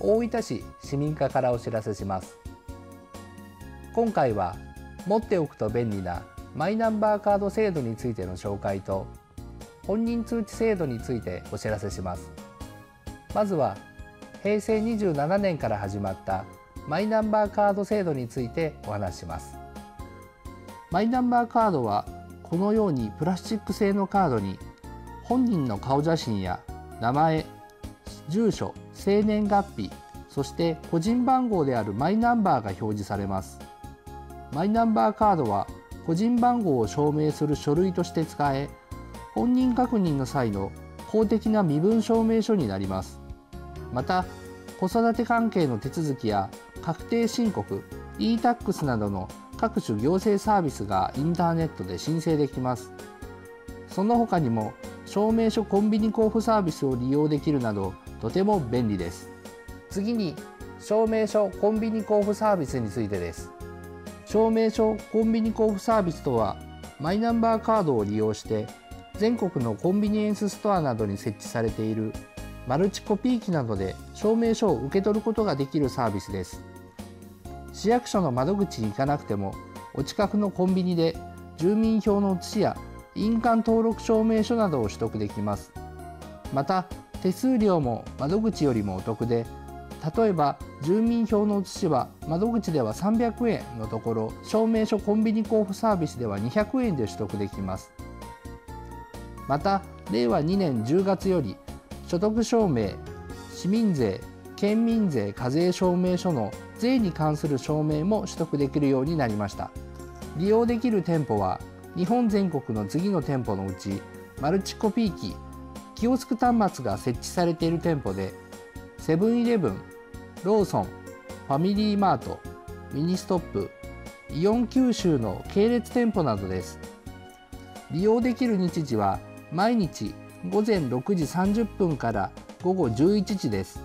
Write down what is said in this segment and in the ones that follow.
大分市市民課からお知らせします。今回は持っておくと便利なマイナンバーカード制度についての紹介と本人通知制度についてお知らせします。まずは平成27年から始まったマイナンバーカード制度についてお話します。マイナンバーカードはこのようにプラスチック製のカードに本人の顔写真や名前住所生年月日そして個人番号であるマイナンバーが表示されます。マイナンバーカードは個人番号を証明する書類として使え本人確認の際の公的な身分証明書になります。また子育て関係の手続きや確定申告 e-tax などの各種行政サービスがインターネットで申請できます。その他にも証明書コンビニ交付サービスを利用できるなどとても便利です。次に証明書コンビニ交付サービスについてです。証明書コンビニ交付サービスとはマイナンバーカードを利用して全国のコンビニエンスストアなどに設置されているマルチコピー機などで証明書を受け取ることができるサービスです。市役所の窓口に行かなくてもお近くのコンビニで住民票の写しや印鑑登録証明書などを取得できます。また手数料も窓口よりもお得で例えば住民票の写しは窓口では300円のところ証明書コンビニ交付サービスでは200円で取得できます。また令和2年10月より所得証明市民税県民税課税証明書の税に関する証明も取得できるようになりました。利用できる店舗は日本全国の次の店舗のうちマルチコピー機キオスク端末が設置されている店舗でセブンイレブンローソンファミリーマートミニストップイオン九州の系列店舗などです。利用できる日時は毎日午前6時30分から午後11時です。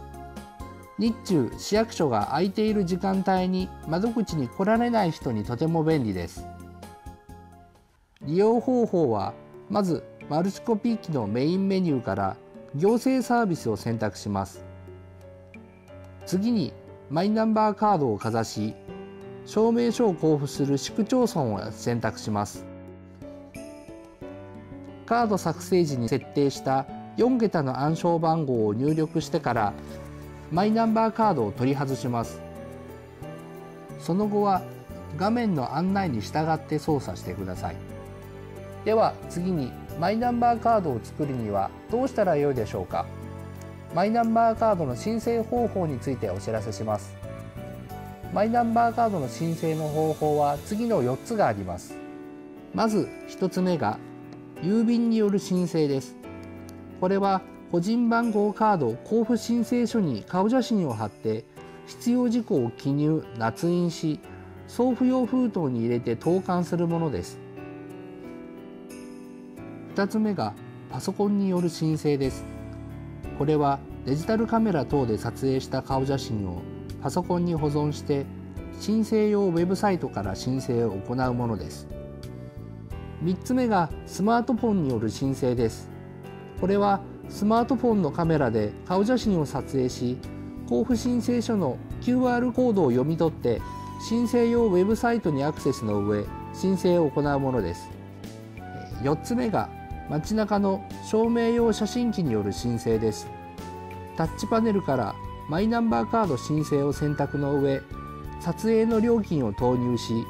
日中市役所が空いている時間帯に窓口に来られない人にとても便利です。利用方法はまずマルチコピー機のメインメニューから行政サービスを選択します。次にマイナンバーカードをかざし証明書を交付する市区町村を選択します。カード作成時に設定した4桁の暗証番号を入力してからマイナンバーカードを取り外します。その後は画面の案内に従って操作してください。では次にマイナンバーカードを作るにはどうしたらよいでしょうか？マイナンバーカードの申請方法についてお知らせします。マイナンバーカードの申請の方法は次の4つがあります。まず1つ目が郵便による申請です。これは個人番号カード交付申請書に顔写真を貼って必要事項を記入捺印し送付用封筒に入れて投函するものです。2つ目がパソコンによる申請です。これはデジタルカメラ等で撮影した顔写真をパソコンに保存して申請用ウェブサイトから申請を行うものです。3つ目がスマートフォンによる申請です。これはスマートフォンのカメラで顔写真を撮影し交付申請書の QR コードを読み取って申請用ウェブサイトにアクセスの上申請を行うものです。4つ目が街中の証明用写真機による申請です。タッチパネルからマイナンバーカード申請を選択の上撮影の料金を投入し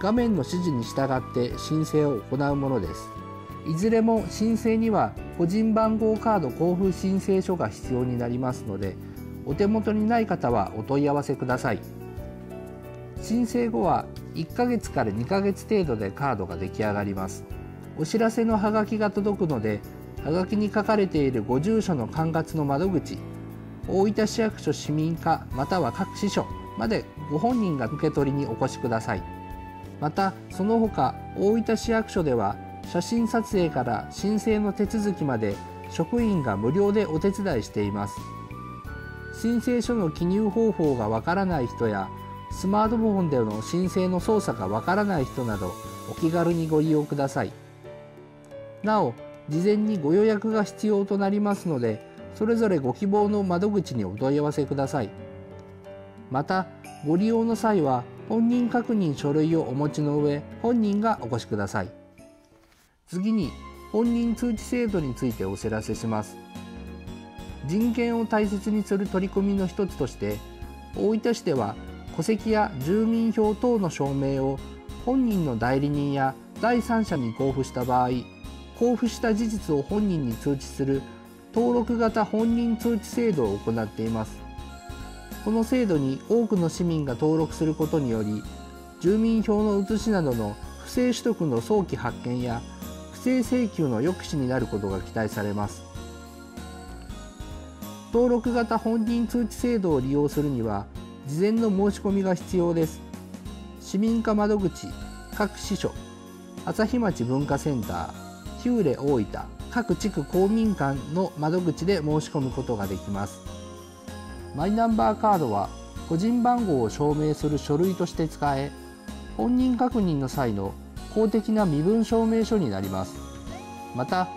画面の指示に従って申請を行うものです。いずれも申請には個人番号カード交付申請書が必要になりますのでお手元にない方はお問い合わせください。申請後は1ヶ月から2ヶ月程度でカードが出来上がります。お知らせのハガキが届くのでハガキに書かれているご住所の管轄の窓口大分市役所市民課または各支所までご本人が受け取りにお越しください。またその他大分市役所では写真撮影から申請の手続きまで職員が無料でお手伝いしています。申請書の記入方法がわからない人やスマートフォンでの申請の操作がわからない人などお気軽にご利用ください。なお事前にご予約が必要となりますのでそれぞれご希望の窓口にお問い合わせください。またご利用の際は本人確認書類をお持ちの上本人がお越しください。次に本人通知制度についてお知らせします。人権を大切にする取り組みの一つとして大分市では戸籍や住民票等の証明を本人の代理人や第三者に交付した場合交付した事実を本人に通知する登録型本人通知制度を行っています。この制度に多くの市民が登録することにより住民票の写しなどの不正取得の早期発見や不正請求の抑止になることが期待されます。登録型本人通知制度を利用するには事前の申し込みが必要です。市民課窓口各支所朝日町文化センターヒューレ大分各地区公民館の窓口で申し込むことができます。マイナンバーカードは個人番号を証明する書類として使え本人確認の際の公的な身分証明書になります。また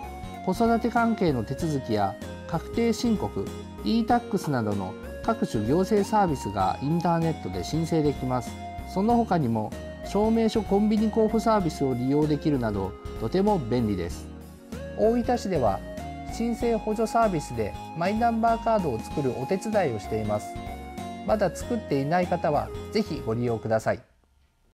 子育て関係の手続きや確定申告 e-tax などの各種行政サービスがインターネットで申請できます。その他にも証明書コンビニ交付サービスを利用できるなどとても便利です。大分市では申請補助サービスでマイナンバーカードを作るお手伝いをしています。まだ作っていない方は是非ご利用ください。